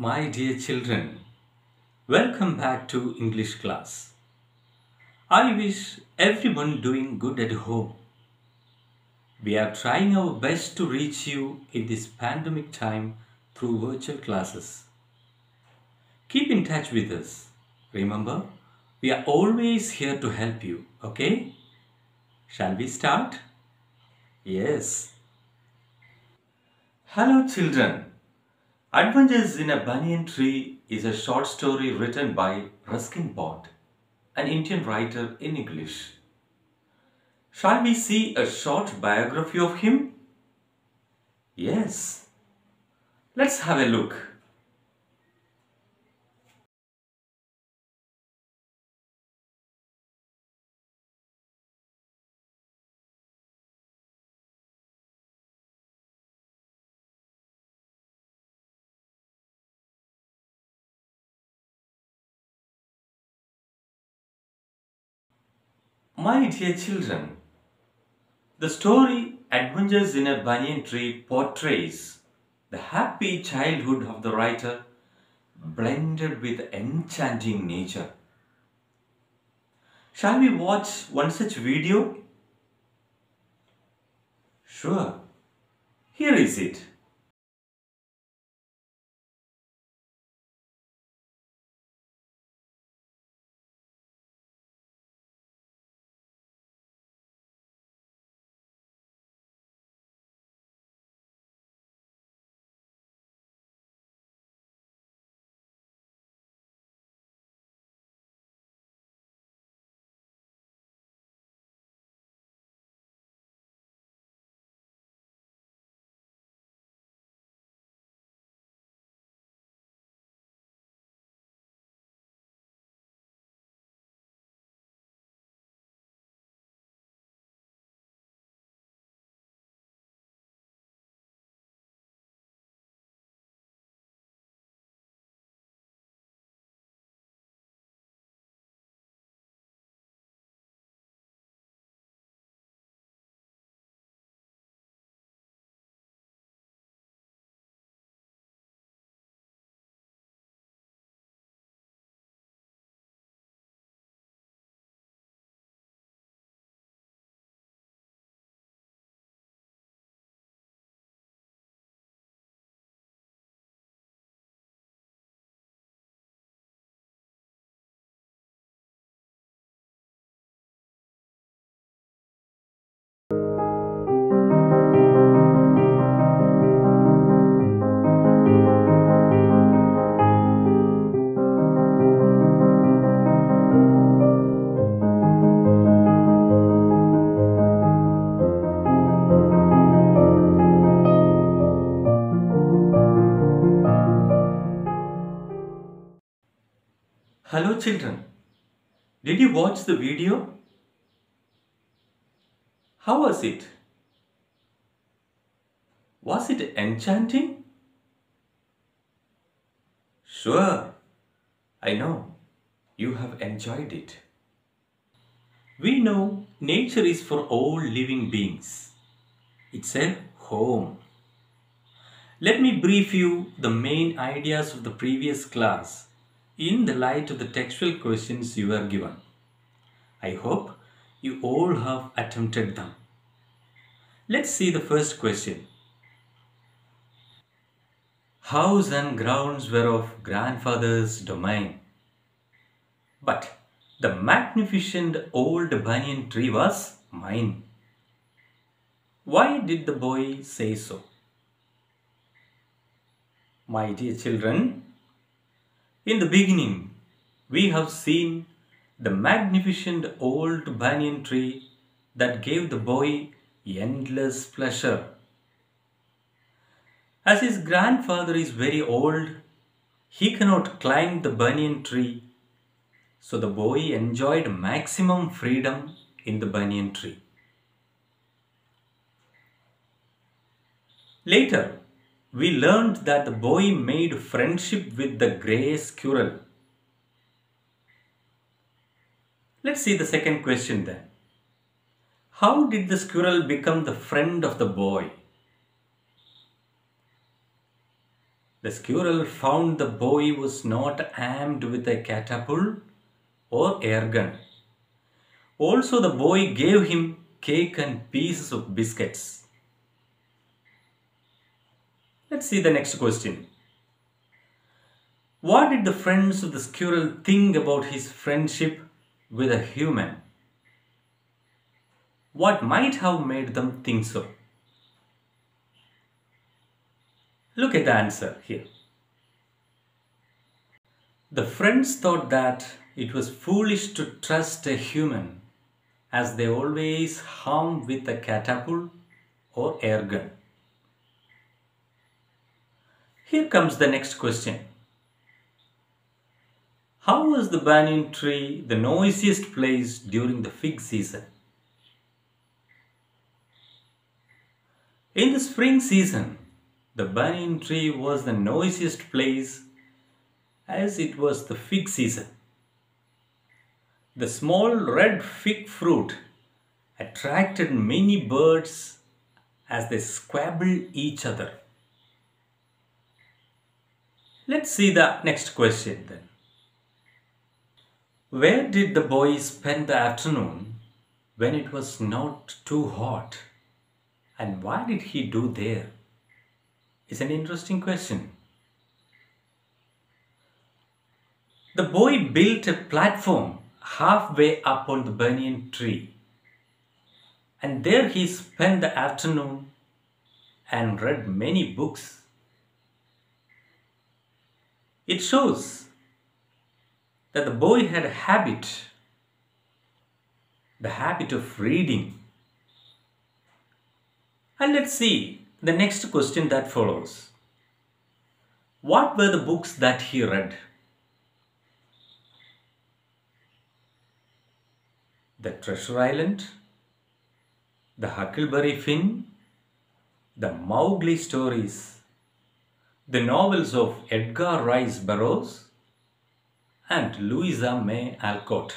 My dear children, welcome back to English class. I wish everyone doing good at home. We are trying our best to reach you in this pandemic time through virtual classes. Keep in touch with us. Remember, we are always here to help you, okay? Shall we start? Yes. Hello, children. Adventures in a Banyan Tree is a short story written by Ruskin Bond, an Indian writer in English. Shall we see a short biography of him? Yes. Let's have a look. My dear children, the story Adventures in a Banyan Tree portrays the happy childhood of the writer blended with enchanting nature. Shall we watch one such video? Sure. Here is it. Children. Did you watch the video? How was it? Was it enchanting? Sure, I know you have enjoyed it. We know nature is for all living beings. It's a home. Let me brief you the main ideas of the previous class in the light of the textual questions you were given. I hope you all have attempted them. Let's see the first question. House and grounds were of grandfather's domain. But the magnificent old banyan tree was mine. Why did the boy say so? My dear children, in the beginning, we have seen the magnificent old banyan tree that gave the boy endless pleasure. As his grandfather is very old, he cannot climb the banyan tree, so the boy enjoyed maximum freedom in the banyan tree. Later, we learned that the boy made friendship with the grey squirrel. Let's see the second question then. How did the squirrel become the friend of the boy? The squirrel found the boy was not armed with a catapult or air gun. Also, the boy gave him cake and pieces of biscuits. Let's see the next question. What did the friends of the squirrel think about his friendship with a human? What might have made them think so? Look at the answer here. The friends thought that it was foolish to trust a human as they always harm with a catapult or air gun. Here comes the next question. How was the banyan tree the noisiest place during the fig season? In the spring season, the banyan tree was the noisiest place as it was the fig season. The small red fig fruit attracted many birds as they squabbled each other. Let's see the next question then. Where did the boy spend the afternoon when it was not too hot? And why did he do there? is an interesting question. The boy built a platform halfway up on the banyan tree and there he spent the afternoon and read many books. It shows that the boy had a habit, the habit of reading. And let's see the next question that follows. What were the books that he read? The Treasure Island, The Huckleberry Finn, The Mowgli Stories, the novels of Edgar Rice Burroughs, and Louisa May Alcott.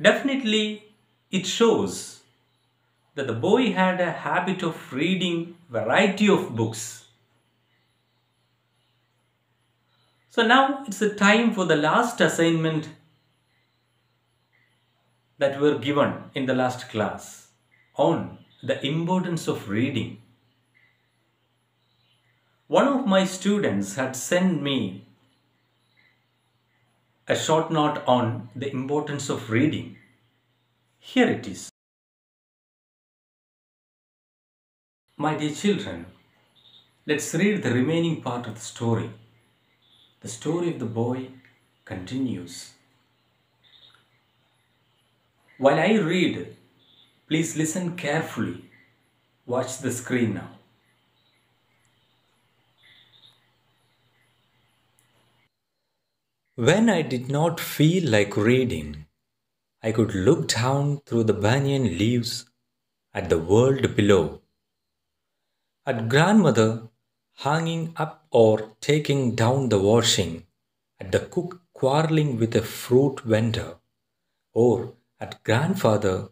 Definitely, it shows that the boy had a habit of reading variety of books. So now it's the time for the last assignment that were given in the last class on the importance of reading. One of my students had sent me a short note on the importance of reading. Here it is. My dear children, let's read the remaining part of the story. The story of the boy continues. While I read, please listen carefully. Watch the screen now. When I did not feel like reading, I could look down through the banyan leaves at the world below. At grandmother hanging up or taking down the washing, at the cook quarreling with a fruit vendor, or at grandfather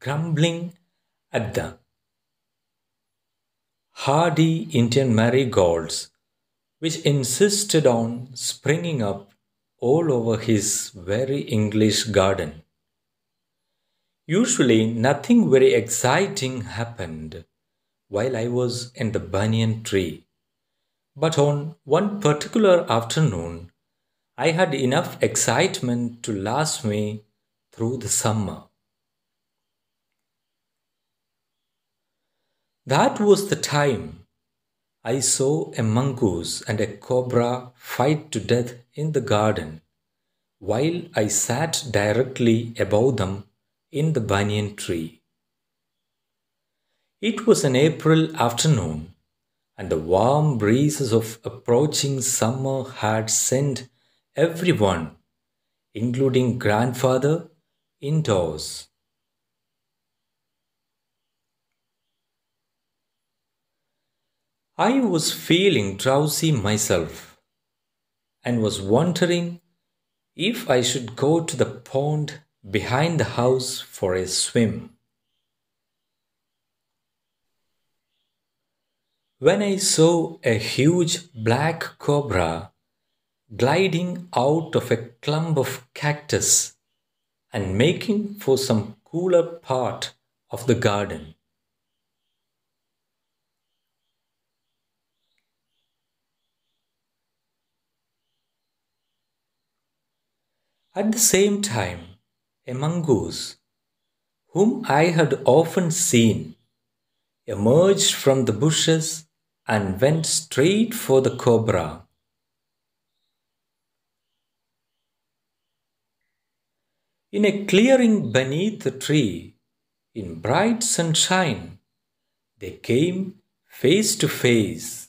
grumbling at the hardy Indian marigolds which insisted on springing up all over his very English garden. Usually nothing very exciting happened while I was in the banyan tree. But on one particular afternoon, I had enough excitement to last me through the summer. That was the time I saw a mongoose and a cobra fight to death in the garden while I sat directly above them in the banyan tree. It was an April afternoon, and the warm breezes of approaching summer had sent everyone, including grandfather, indoors. I was feeling drowsy myself and was wondering if I should go to the pond behind the house for a swim. When I saw a huge black cobra gliding out of a clump of cactus and making for some cooler part of the garden. At the same time, a mongoose, whom I had often seen, emerged from the bushes and went straight for the cobra. In a clearing beneath the tree, in bright sunshine, they came face to face.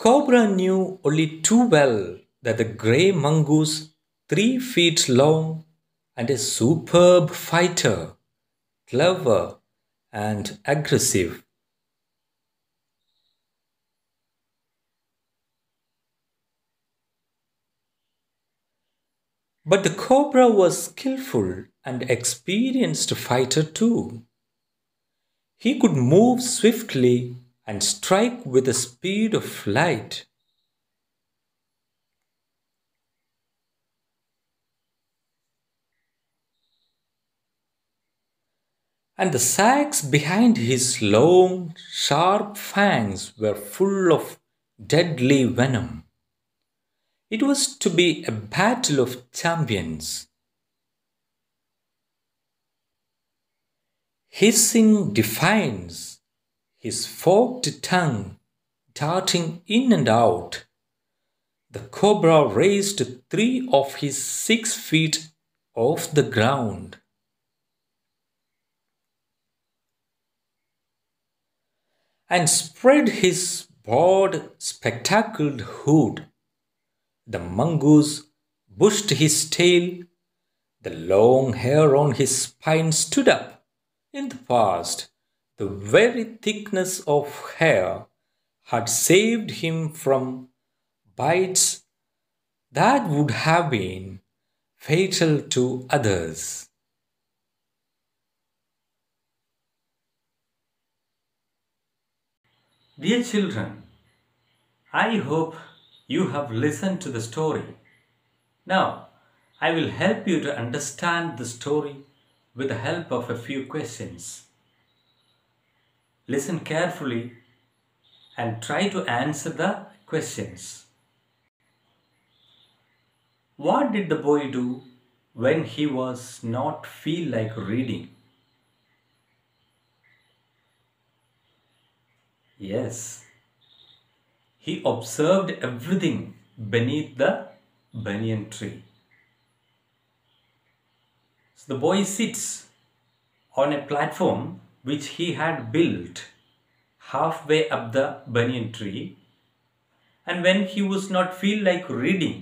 Cobra knew only too well that the grey mongoose, three feet long and a superb fighter, clever and aggressive, But the cobra was skillful and experienced fighter too. He could move swiftly and strike with the speed of light. And the sacs behind his long, sharp fangs were full of deadly venom. It was to be a battle of champions. Hissing defiance, his forked tongue darting in and out, the cobra raised three of his six feet off the ground. And spread his broad, spectacled hood the mongoose bushed his tail. The long hair on his spine stood up. In the past, the very thickness of hair had saved him from bites that would have been fatal to others. Dear children, I hope you have listened to the story. Now, I will help you to understand the story with the help of a few questions. Listen carefully and try to answer the questions. What did the boy do when he was not feel like reading? Yes, he observed everything beneath the banyan tree. So the boy sits on a platform which he had built halfway up the banyan tree and when he was not feel like reading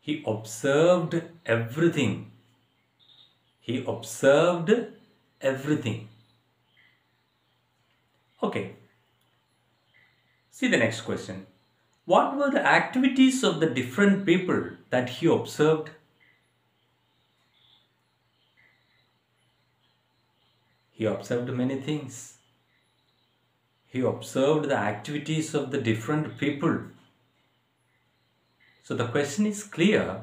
he observed everything he observed everything okay See the next question. What were the activities of the different people that he observed? He observed many things. He observed the activities of the different people. So the question is clear.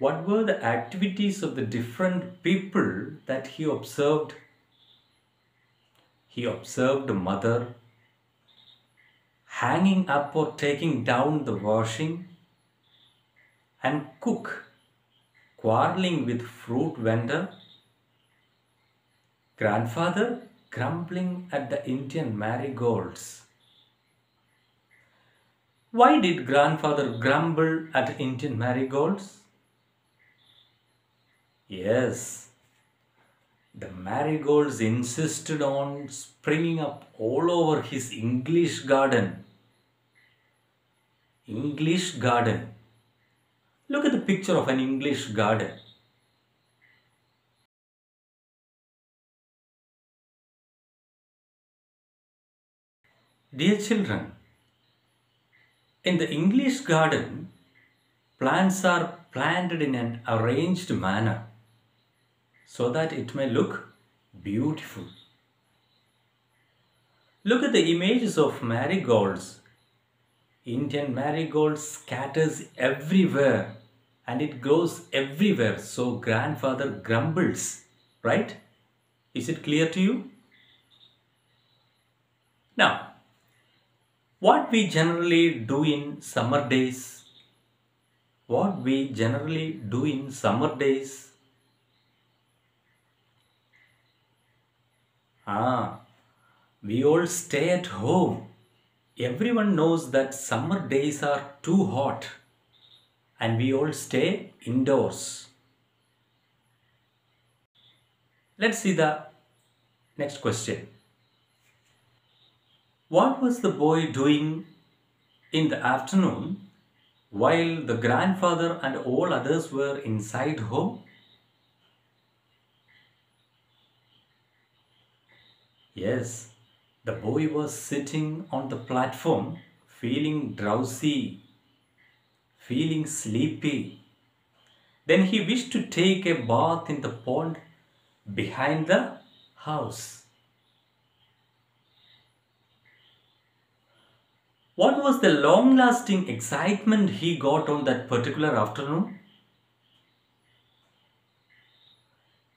What were the activities of the different people that he observed? He observed mother, hanging up or taking down the washing, and cook, quarreling with fruit vendor, grandfather grumbling at the Indian marigolds. Why did grandfather grumble at Indian marigolds? Yes, the marigolds insisted on springing up all over his English garden. English garden. Look at the picture of an English garden. Dear children, in the English garden, plants are planted in an arranged manner so that it may look beautiful. Look at the images of marigolds. Indian marigold scatters everywhere and it grows everywhere. So grandfather grumbles, right? Is it clear to you? Now, what we generally do in summer days? What we generally do in summer days? Ah, we all stay at home. Everyone knows that summer days are too hot and we all stay indoors. Let's see the next question. What was the boy doing in the afternoon while the grandfather and all others were inside home? Yes, the boy was sitting on the platform feeling drowsy, feeling sleepy. Then he wished to take a bath in the pond behind the house. What was the long lasting excitement he got on that particular afternoon?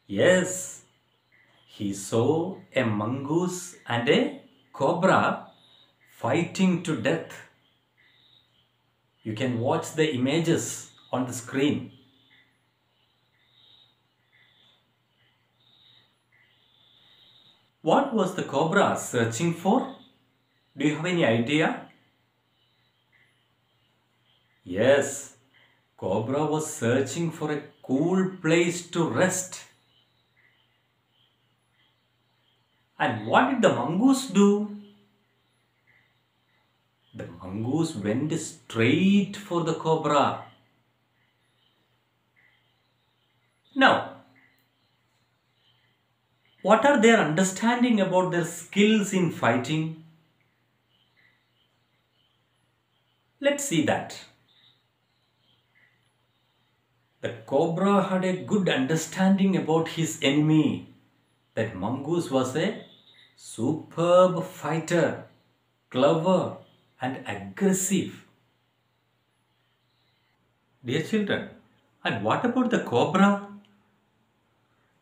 Yes, he saw a mongoose and a cobra fighting to death. You can watch the images on the screen. What was the cobra searching for? Do you have any idea? Yes, cobra was searching for a cool place to rest. And what did the mongoose do? The mongoose went straight for the cobra. Now, what are their understanding about their skills in fighting? Let's see that. The cobra had a good understanding about his enemy. That mongoose was a superb fighter, clever and aggressive. Dear children, and what about the cobra?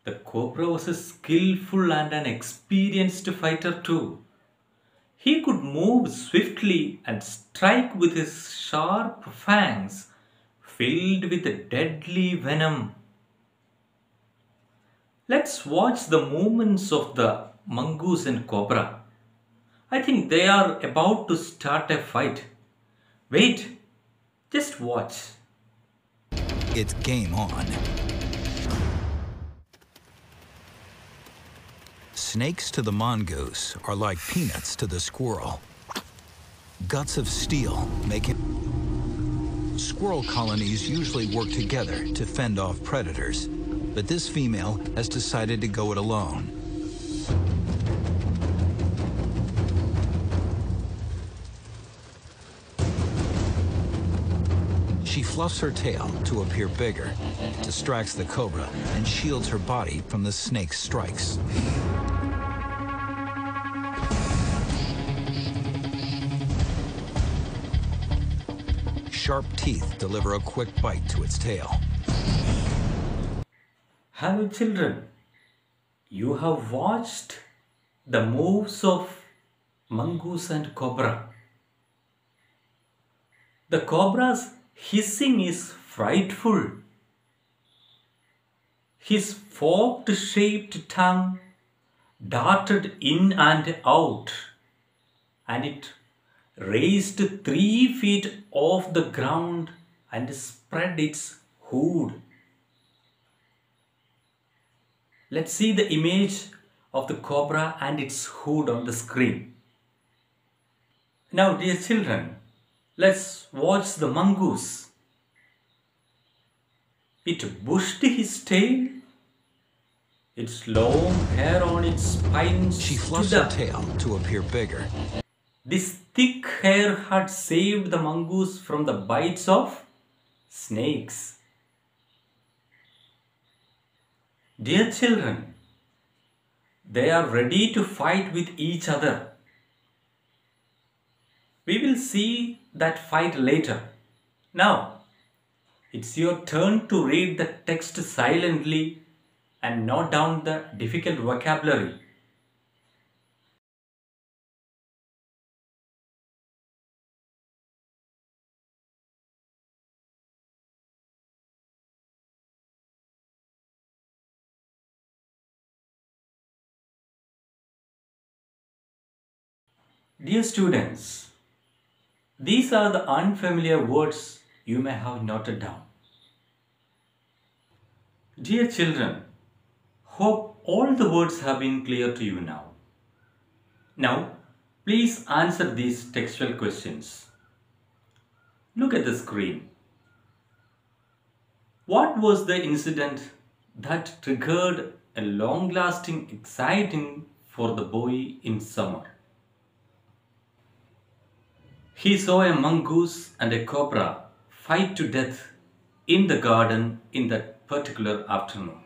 The cobra was a skillful and an experienced fighter too. He could move swiftly and strike with his sharp fangs filled with deadly venom. Let's watch the movements of the mongoose and cobra. I think they are about to start a fight. Wait, just watch. It's game on. Snakes to the mongoose are like peanuts to the squirrel. Guts of steel make it. Squirrel colonies usually work together to fend off predators, but this female has decided to go it alone. She fluffs her tail to appear bigger, distracts the cobra, and shields her body from the snake's strikes. Sharp teeth deliver a quick bite to its tail. Hello children, you have watched the moves of mongoose and cobra. The cobra's hissing is frightful. His forked shaped tongue darted in and out and it raised three feet off the ground and spread its hood. Let's see the image of the cobra and its hood on the screen. Now, dear children, let's watch the mongoose. It bushed his tail. Its long hair on its spine She fluffs her tail to appear bigger. This thick hair had saved the mongoose from the bites of snakes. Dear children, they are ready to fight with each other. We will see that fight later. Now, it's your turn to read the text silently and note down the difficult vocabulary. Dear students, these are the unfamiliar words you may have noted down. Dear children, hope all the words have been clear to you now. Now, please answer these textual questions. Look at the screen. What was the incident that triggered a long lasting exciting for the boy in summer? He saw a mongoose and a cobra fight to death in the garden in that particular afternoon.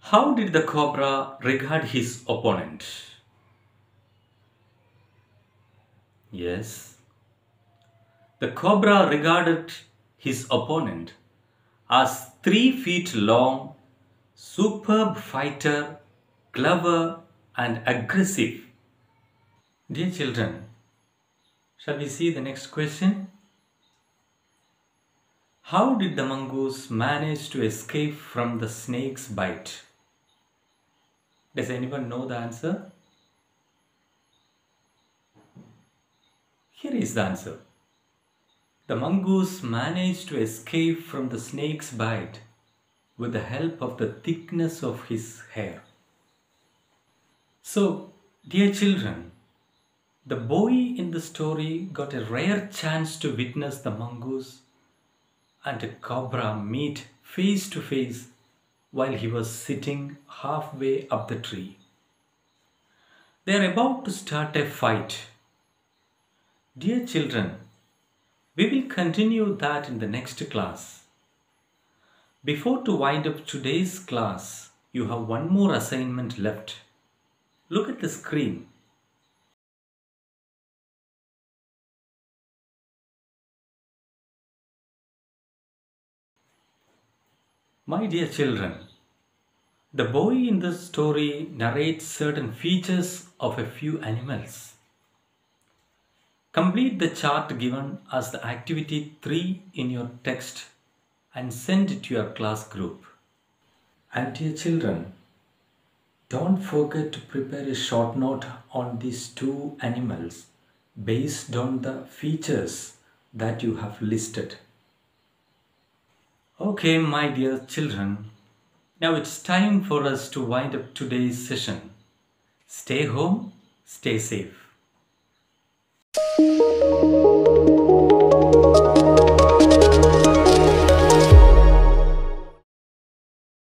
How did the cobra regard his opponent? Yes, the cobra regarded his opponent as three feet long, superb fighter, clever, and aggressive. Dear children, Shall we see the next question? How did the mongoose manage to escape from the snake's bite? Does anyone know the answer? Here is the answer. The mongoose managed to escape from the snake's bite with the help of the thickness of his hair. So, dear children, the boy in the story got a rare chance to witness the mongoose and cobra meet face to face while he was sitting halfway up the tree. They are about to start a fight. Dear children, we will continue that in the next class. Before to wind up today's class, you have one more assignment left. Look at the screen. My dear children, the boy in this story narrates certain features of a few animals. Complete the chart given as the activity 3 in your text and send it to your class group. And dear children, don't forget to prepare a short note on these two animals based on the features that you have listed. Okay, my dear children, now it's time for us to wind up today's session. Stay home, stay safe.